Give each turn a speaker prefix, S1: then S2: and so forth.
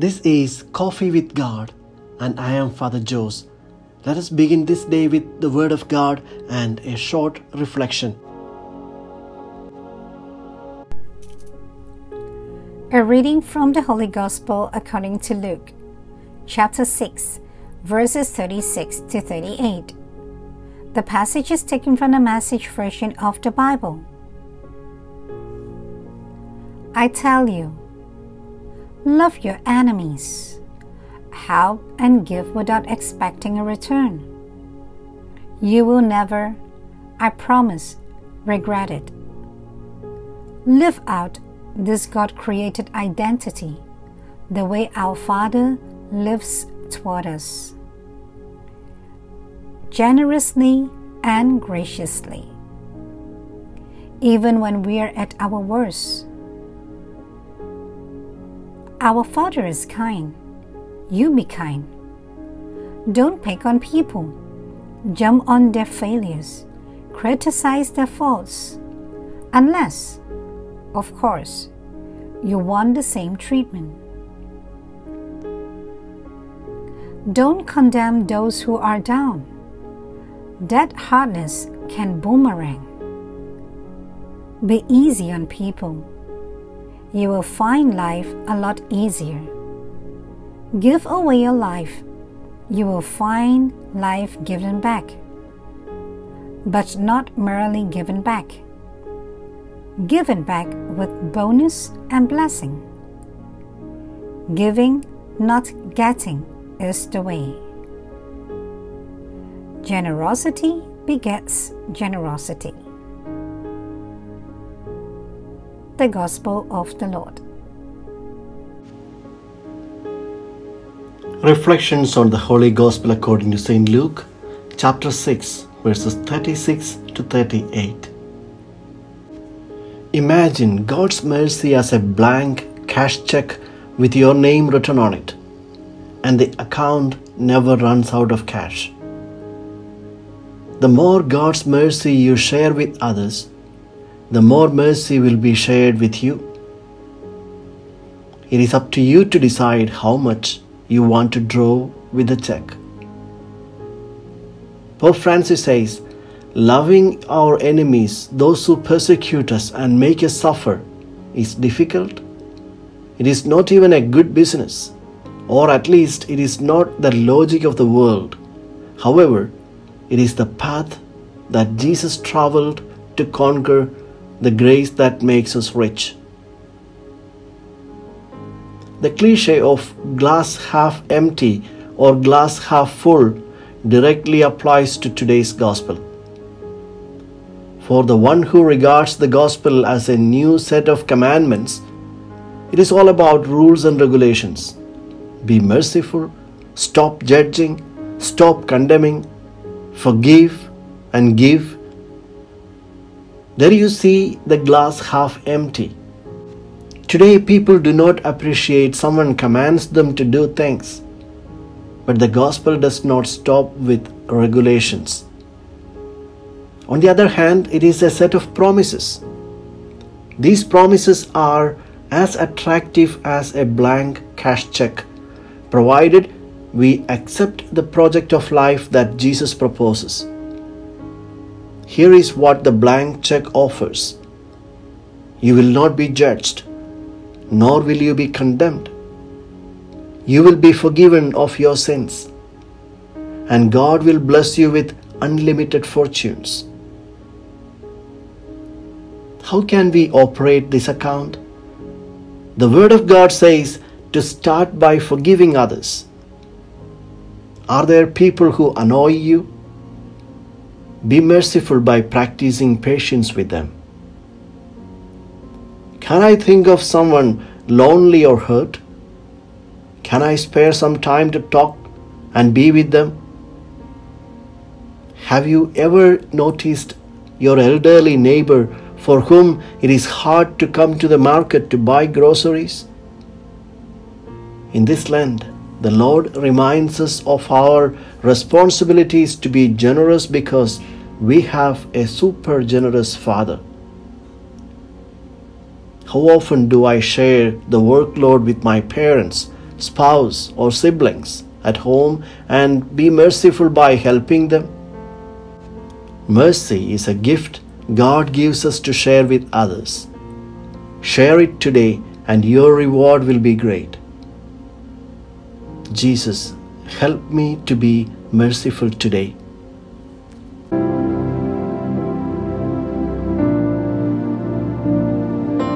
S1: This is Coffee with God, and I am Father Jose. Let us begin this day with the Word of God and a short reflection.
S2: A reading from the Holy Gospel according to Luke, chapter 6, verses 36 to 38. The passage is taken from the message version of the Bible. I tell you, love your enemies, help and give without expecting a return. You will never, I promise, regret it. Live out this God created identity the way our Father lives toward us generously and graciously, even when we are at our worst. Our Father is kind. You be kind. Don't pick on people. Jump on their failures. Criticize their faults. Unless, of course, you want the same treatment. Don't condemn those who are down. That hardness can boomerang. Be easy on people you will find life a lot easier. Give away your life, you will find life given back. But not merely given back. Given back with bonus and blessing. Giving, not getting, is the way. Generosity begets generosity. The Gospel of the Lord.
S1: Reflections on the Holy Gospel according to St. Luke, chapter 6, verses 36 to 38. Imagine God's mercy as a blank cash check with your name written on it, and the account never runs out of cash. The more God's mercy you share with others, the more mercy will be shared with you. It is up to you to decide how much you want to draw with the check. Pope Francis says, Loving our enemies, those who persecute us and make us suffer, is difficult. It is not even a good business, or at least it is not the logic of the world. However, it is the path that Jesus traveled to conquer the grace that makes us rich. The cliche of glass half empty or glass half full directly applies to today's gospel. For the one who regards the gospel as a new set of commandments, it is all about rules and regulations. Be merciful, stop judging, stop condemning, forgive and give there you see the glass half empty. Today, people do not appreciate someone commands them to do things. But the gospel does not stop with regulations. On the other hand, it is a set of promises. These promises are as attractive as a blank cash check, provided we accept the project of life that Jesus proposes. Here is what the blank check offers You will not be judged, nor will you be condemned. You will be forgiven of your sins, and God will bless you with unlimited fortunes. How can we operate this account? The Word of God says to start by forgiving others. Are there people who annoy you? Be merciful by practicing patience with them. Can I think of someone lonely or hurt? Can I spare some time to talk and be with them? Have you ever noticed your elderly neighbor for whom it is hard to come to the market to buy groceries? In this land, the Lord reminds us of our responsibilities to be generous because we have a super generous Father. How often do I share the workload with my parents spouse, or siblings at home and be merciful by helping them? Mercy is a gift God gives us to share with others. Share it today, and your reward will be great. Jesus, help me to be merciful today.